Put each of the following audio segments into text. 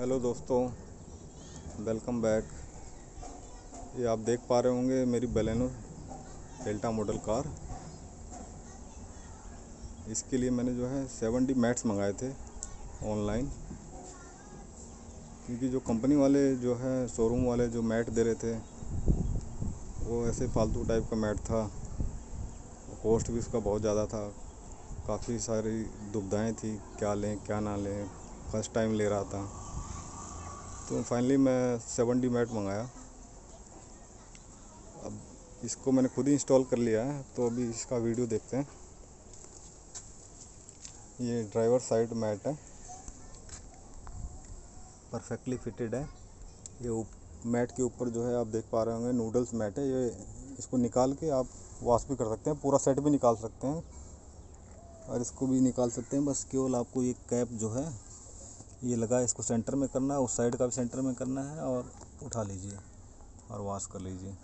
Hello दोस्तों welcome back ये आप देख पा रहे होंगे मेरी बेलेनो डेल्टा मॉडल कार इसके लिए मैंने जो है सेवन डी मैट्स मंगाए थे ऑनलाइन क्योंकि जो कंपनी वाले जो है शोरूम वाले जो मैट दे रहे थे, वो ऐसे फालतू टाइप का मैट था. कॉस्ट भी उसका बहुत ज़्यादा था. काफ़ी सारी दुविधाएँ थी, क्या लें, क्या ना लें. फ़र्स्ट टाइम ले रहा था. तो फाइनली मैं सेवन डी मैट मंगाया। अब इसको मैंने खुद ही इंस्टॉल कर लिया है तो अभी इसका वीडियो देखते हैं। ये ड्राइवर साइड मैट है। परफेक्टली फिटेड है। ये मैट के ऊपर जो है आप देख पा रहे होंगे नूडल्स मैट है। ये इसको निकाल के आप वॉश भी कर सकते हैं, पूरा सेट भी निकाल सकते हैं। और इसको भी निकाल सकते हैं, बस केवल आपको ये कैप जो है ये लगा इसको सेंटर में करना है, उस साइड का भी सेंटर में करना है और उठा लीजिए और वॉश कर लीजिए।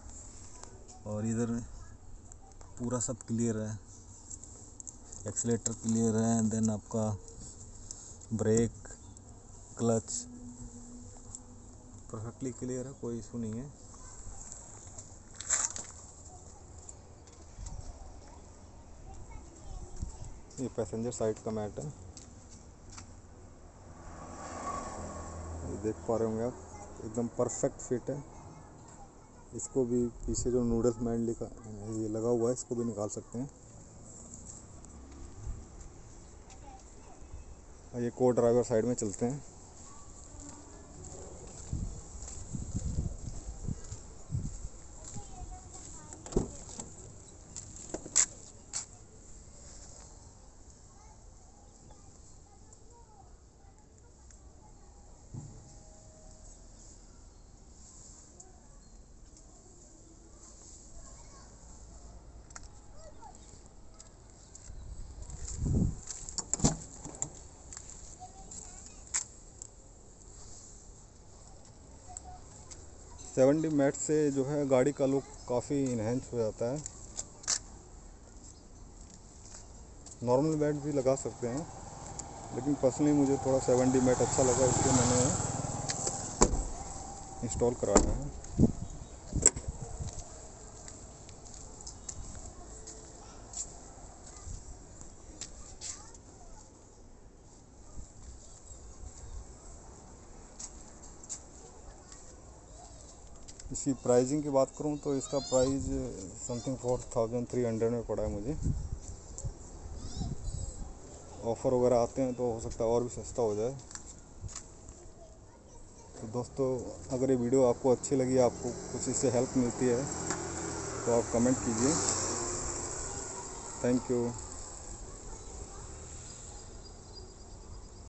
और इधर पूरा सब क्लियर है। एक्सलेटर क्लियर है देन आपका ब्रेक क्लच परफेक्टली क्लियर है, कोई इशू नहीं है। ये पैसेंजर साइड का मैट है। देख पा रहे होंगे आप। एकदम परफेक्ट फिट है। इसको भी पीछे जो नूडल्स मैंड लिखा, ये लगा हुआ है, इसको भी निकाल सकते हैं। ये को ड्राइवर साइड में चलते हैं। सेवन डी मैट से जो है गाड़ी का लुक काफ़ी इन्हेंस हो जाता है। नॉर्मल मैट भी लगा सकते हैं, लेकिन पर्सनली मुझे थोड़ा सेवन डी मैट अच्छा लगा, इसलिए मैंने इंस्टॉल कराया है। इसकी प्राइसिंग की बात करूँ तो इसका price something four thousand three hundred में पड़ा है मुझे। ऑफ़र वगैरह आते हैं तो हो सकता है और भी सस्ता हो जाए। तो दोस्तों, अगर ये वीडियो आपको अच्छी लगी, आपको कुछ इससे हेल्प मिलती है तो आप कमेंट कीजिए। Thank you